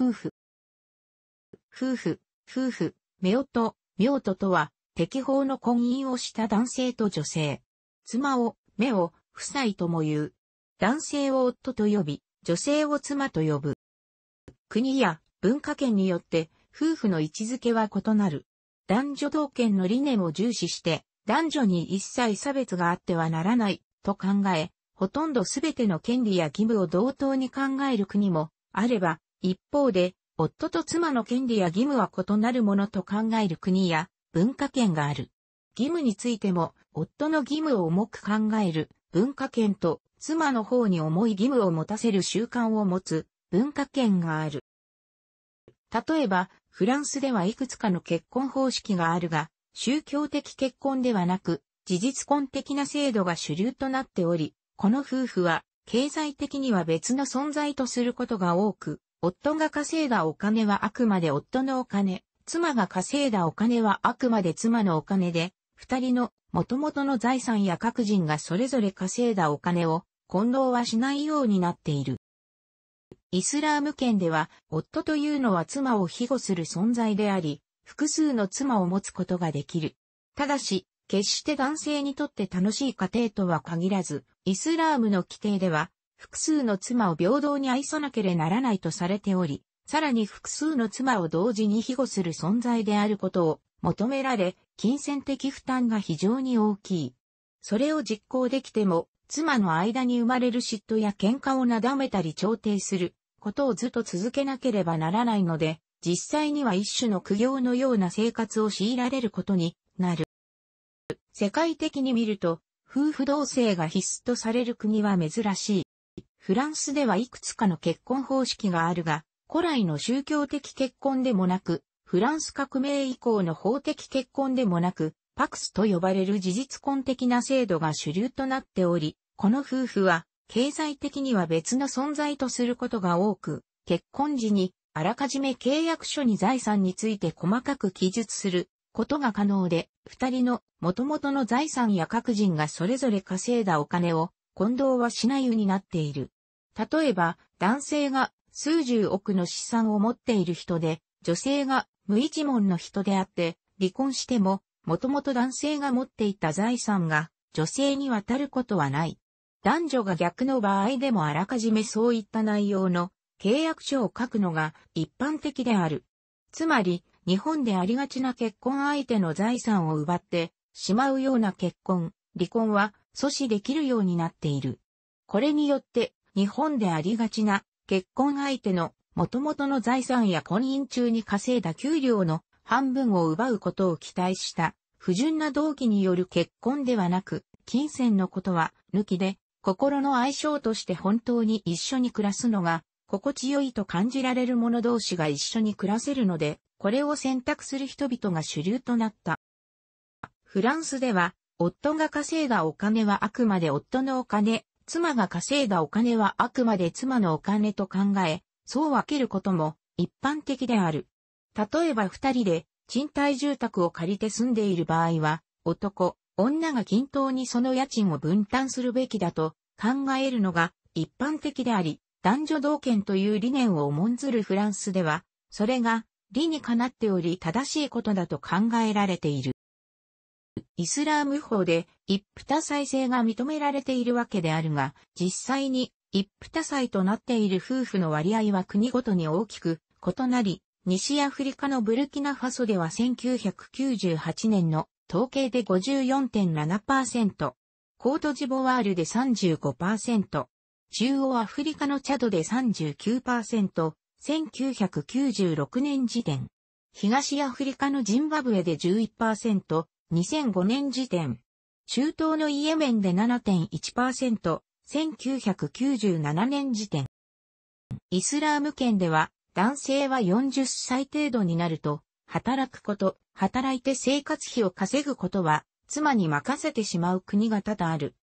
夫婦。夫婦、夫婦、夫婦、夫婦とは、適法の婚姻をした男性と女性。妻を、目を、夫妻とも言う。男性を夫と呼び、女性を妻と呼ぶ。国や文化圏によって夫婦の位置づけは異なる。男女同権の理念を重視して、男女に一切差別があってはならないと考え、ほとんどすべての権利や義務を同等に考える国もあれば、一方で、夫と妻の権利や義務は異なるものと考える国や文化圏がある。義務についても、夫の義務を重く考える文化圏と妻の方に重い義務を持たせる習慣を持つ文化圏がある。例えば、フランスではいくつかの結婚方式があるが、宗教的結婚ではなく、事実婚的な制度が主流となっており、この夫婦は、経済的には別の存在とすることが多く、夫が稼いだお金はあくまで夫のお金、妻が稼いだお金はあくまで妻のお金で、二人の元々の財産や各人がそれぞれ稼いだお金を混同はしないようになっている。イスラーム圏では、夫というのは妻を庇護する存在であり、複数の妻を持つことができる。ただし、決して男性にとって楽しい家庭とは限らず、イスラームの規定では、複数の妻を平等に愛さなければならないとされており、さらに複数の妻を同時に庇護する存在であることを求められ、金銭的負担が非常に大きい。それを実行できても、妻の間に生まれる嫉妬や喧嘩をなだめたり調停することをずっと続けなければならないので、実際には一種の苦行のような生活を強いられることになる。世界的に見ると、夫婦同性が必須とされる国は珍しい。フランスではいくつかの結婚方式があるが、古来の宗教的結婚でもなく、フランス革命以降の法的結婚でもなく、パクスと呼ばれる事実婚的な制度が主流となっており、この夫婦は経済的には別の存在とすることが多く、結婚時にあらかじめ契約書に財産について細かく記述することが可能で、二人の元々の財産や各人がそれぞれ稼いだお金を混同はしないようになっている。例えば、男性が数十億の資産を持っている人で、女性が無一文の人であって、離婚してももともと男性が持っていた財産が女性に渡ることはない。男女が逆の場合でもあらかじめそういった内容の契約書を書くのが一般的である。つまり、日本でありがちな結婚相手の財産を奪ってしまうような結婚、離婚は阻止できるようになっている。これによって日本でありがちな結婚相手の元々の財産や婚姻中に稼いだ給料の半分を奪うことを期待した不純な動機による結婚ではなく、金銭のことは抜きで、心の相性として本当に一緒に暮らすのが、心地よいと感じられる者同士が一緒に暮らせるので、これを選択する人々が主流となった。フランスでは、夫が稼いだお金はあくまで夫のお金、妻が稼いだお金はあくまで妻のお金と考え、そう分けることも一般的である。例えば二人で賃貸住宅を借りて住んでいる場合は、男、女が均等にその家賃を分担するべきだと考えるのが一般的であり、男女同権という理念を重んずるフランスでは、それが理にかなっており正しいことだと考えられている。イスラーム法で一夫多妻制が認められているわけであるが、実際に一夫多妻となっている夫婦の割合は国ごとに大きく異なり、西アフリカのブルキナファソでは1998年の統計で54.7%、コートジボワールで35%、中央アフリカのチャドで39%、1996年時点。東アフリカのジンバブエで11%、2005年時点。中東のイエメンで7.1%、1997年時点。イスラーム圏では男性は40歳程度になると、働くこと、働いて生活費を稼ぐことは、妻に任せてしまう国が多々ある。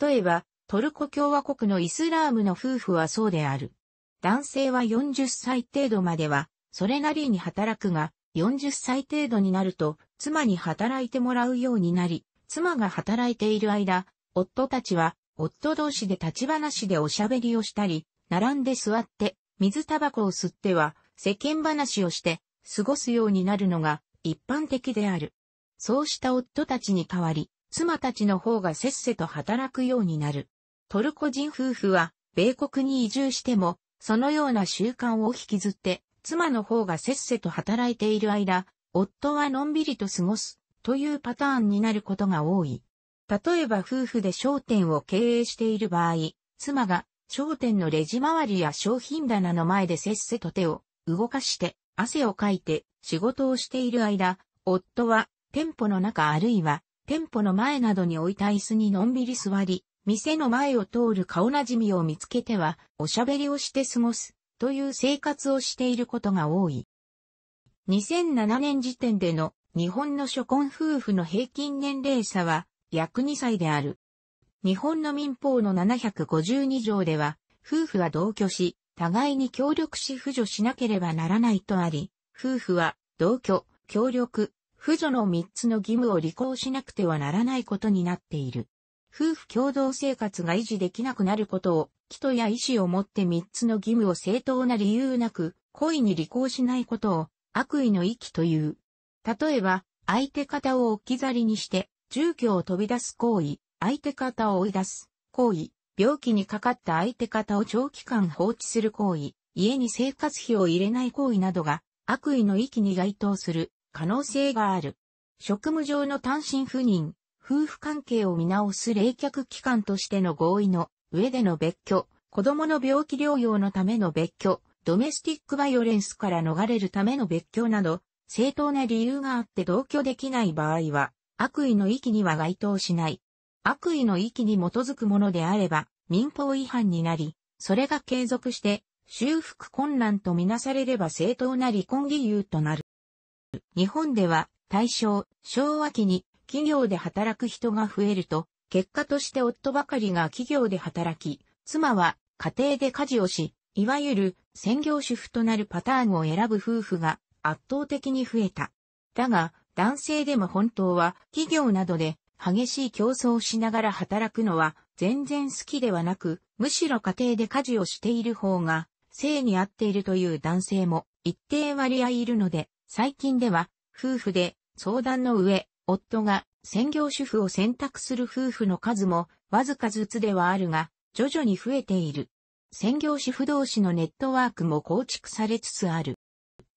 例えば、トルコ共和国のイスラームの夫婦はそうである。男性は40歳程度までは、それなりに働くが、40歳程度になると、妻に働いてもらうようになり、妻が働いている間、夫たちは、夫同士で立ち話でおしゃべりをしたり、並んで座って、水タバコを吸っては、世間話をして過ごすようになるのが一般的である。そうした夫たちに代わり、妻たちの方がせっせと働くようになる。トルコ人夫婦は、米国に移住しても、そのような習慣を引きずって、妻の方がせっせと働いている間、夫はのんびりと過ごす、というパターンになることが多い。例えば夫婦で商店を経営している場合、妻が商店のレジ周りや商品棚の前でせっせと手を動かして汗をかいて仕事をしている間、夫は店舗の中あるいは店舗の前などに置いた椅子にのんびり座り、店の前を通る顔なじみを見つけてはおしゃべりをして過ごすという生活をしていることが多い。2007年時点での日本の初婚夫婦の平均年齢差は約2歳である。日本の民法の752条では、夫婦は同居し、互いに協力し扶助しなければならないとあり、夫婦は同居、協力、扶助の3つの義務を履行しなくてはならないことになっている。夫婦共同生活が維持できなくなることを、人や意思を持って3つの義務を正当な理由なく、故意に履行しないことを、悪意の域という。例えば、相手方を置き去りにして、住居を飛び出す行為、相手方を追い出す行為、病気にかかった相手方を長期間放置する行為、家に生活費を入れない行為などが悪意の域に該当する。可能性がある。職務上の単身赴任、夫婦関係を見直す冷却期間としての合意の上での別居、子供の病気療養のための別居、ドメスティックバイオレンスから逃れるための別居など、正当な理由があって同居できない場合は、悪意の域には該当しない。悪意の域に基づくものであれば、民法違反になり、それが継続して修復困難とみなされれば正当な離婚理由となる。日本では大正、昭和期に企業で働く人が増えると、結果として夫ばかりが企業で働き、妻は家庭で家事をし、いわゆる専業主婦となるパターンを選ぶ夫婦が圧倒的に増えた。だが、男性でも本当は企業などで激しい競争をしながら働くのは全然好きではなく、むしろ家庭で家事をしている方が性に合っているという男性も一定割合いるので、最近では夫婦で相談の上、夫が専業主婦を選択する夫婦の数もわずかずつではあるが、徐々に増えている。専業主婦同士のネットワークも構築されつつある。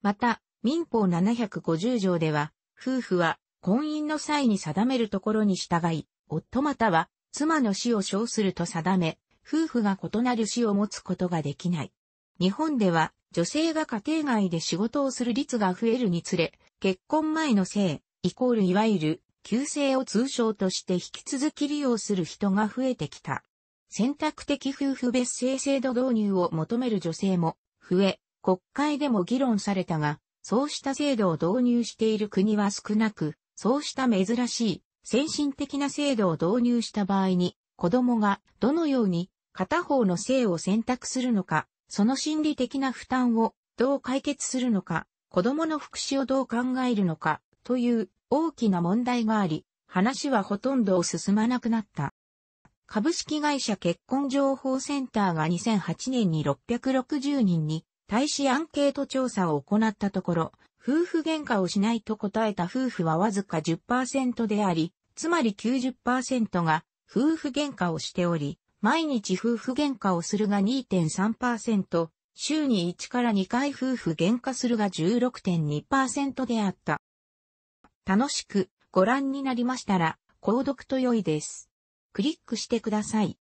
また、民法750条では、夫婦は婚姻の際に定めるところに従い、夫または妻の死を称すると定め、夫婦が異なる死を持つことができない。日本では女性が家庭外で仕事をする率が増えるにつれ、結婚前の性、イコールいわゆる、旧姓を通称として引き続き利用する人が増えてきた。選択的夫婦別姓制度導入を求める女性も増え、国会でも議論されたが、そうした制度を導入している国は少なく、そうした珍しい先進的な制度を導入した場合に、子供がどのように片方の性を選択するのか、その心理的な負担をどう解決するのか、子供の福祉をどう考えるのか、という大きな問題があり、話はほとんど進まなくなった。株式会社結婚情報センターが2008年に660人に対しアンケート調査を行ったところ、夫婦喧嘩をしないと答えた夫婦はわずか10%であり、つまり90%が夫婦喧嘩をしており、毎日夫婦喧嘩をするが2.3%、週に1から2回夫婦喧嘩するが16.2%であった。楽しくご覧になりましたら、購読と良いです。クリックしてください。